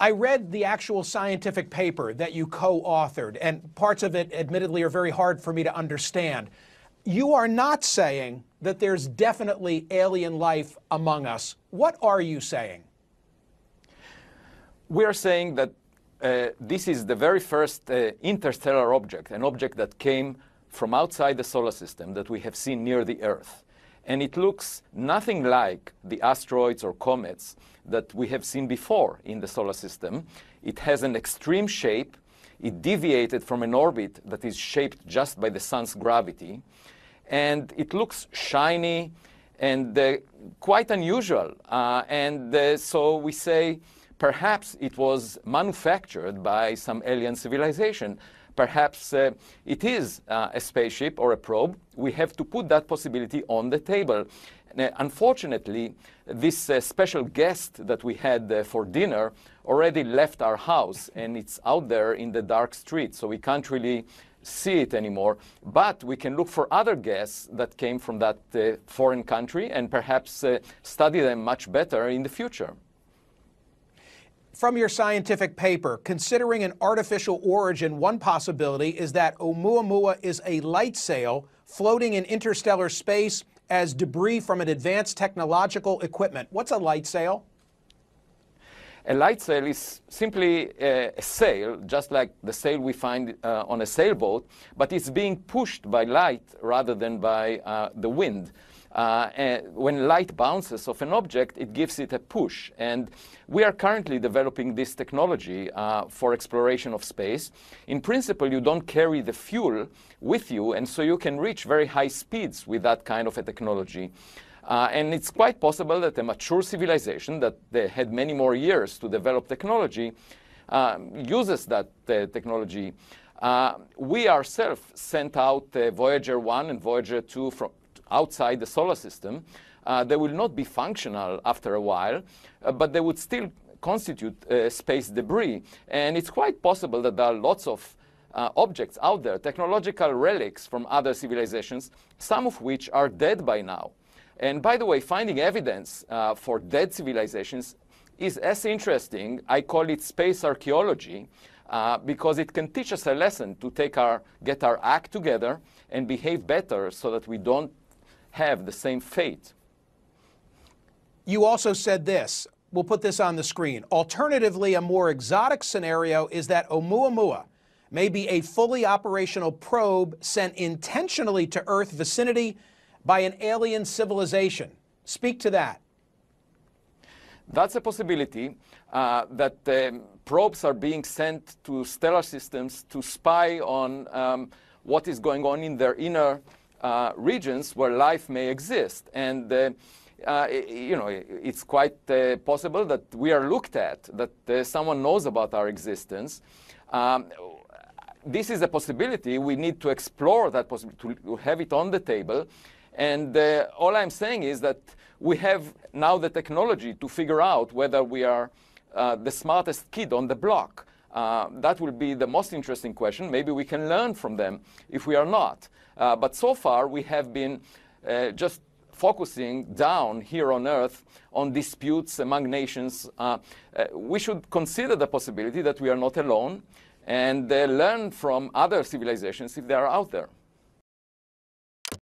I read the actual scientific paper that you co authored, and parts of it, admittedly, are very hard for me to understand. You are not saying that there's definitely alien life among us. What are you saying? We are saying that uh, this is the very first uh, interstellar object, an object that came from outside the solar system that we have seen near the Earth. And it looks nothing like the asteroids or comets that we have seen before in the solar system. It has an extreme shape. It deviated from an orbit that is shaped just by the sun's gravity. And it looks shiny and uh, quite unusual. Uh, and uh, so we say perhaps it was manufactured by some alien civilization. Perhaps uh, it is uh, a spaceship or a probe. We have to put that possibility on the table. Uh, unfortunately, this uh, special guest that we had uh, for dinner already left our house and it's out there in the dark street, so we can't really see it anymore. But we can look for other guests that came from that uh, foreign country and perhaps uh, study them much better in the future. From your scientific paper, considering an artificial origin, one possibility is that Oumuamua is a light sail floating in interstellar space as debris from an advanced technological equipment. What's a light sail? A light sail is simply a, a sail, just like the sail we find uh, on a sailboat, but it's being pushed by light rather than by uh, the wind. Uh, when light bounces off an object, it gives it a push. And we are currently developing this technology uh, for exploration of space. In principle, you don't carry the fuel with you, and so you can reach very high speeds with that kind of a technology. Uh, and it's quite possible that a mature civilization that had many more years to develop technology um, uses that uh, technology. Uh, we ourselves sent out uh, Voyager 1 and Voyager 2 from, outside the solar system, uh, they will not be functional after a while, uh, but they would still constitute uh, space debris. And it's quite possible that there are lots of uh, objects out there, technological relics from other civilizations, some of which are dead by now. And by the way, finding evidence uh, for dead civilizations is as interesting. I call it space archaeology. Uh, because it can teach us a lesson to take our, get our act together and behave better so that we don't have the same fate. You also said this. We'll put this on the screen. Alternatively, a more exotic scenario is that Oumuamua may be a fully operational probe sent intentionally to Earth vicinity by an alien civilization. Speak to that. That's a possibility uh, that um, probes are being sent to stellar systems to spy on um, what is going on in their inner uh, regions where life may exist. And uh, uh, you know, it's quite uh, possible that we are looked at, that someone knows about our existence. Um, this is a possibility. We need to explore that possibility, to have it on the table. And all I'm saying is that we have now the technology to figure out whether we are the smartest kid on the block. Uh, that will be the most interesting question. Maybe we can learn from them if we are not. Uh, but so far, we have been uh, just focusing down here on Earth on disputes among nations. Uh, uh, we should consider the possibility that we are not alone and learn from other civilizations if they are out there.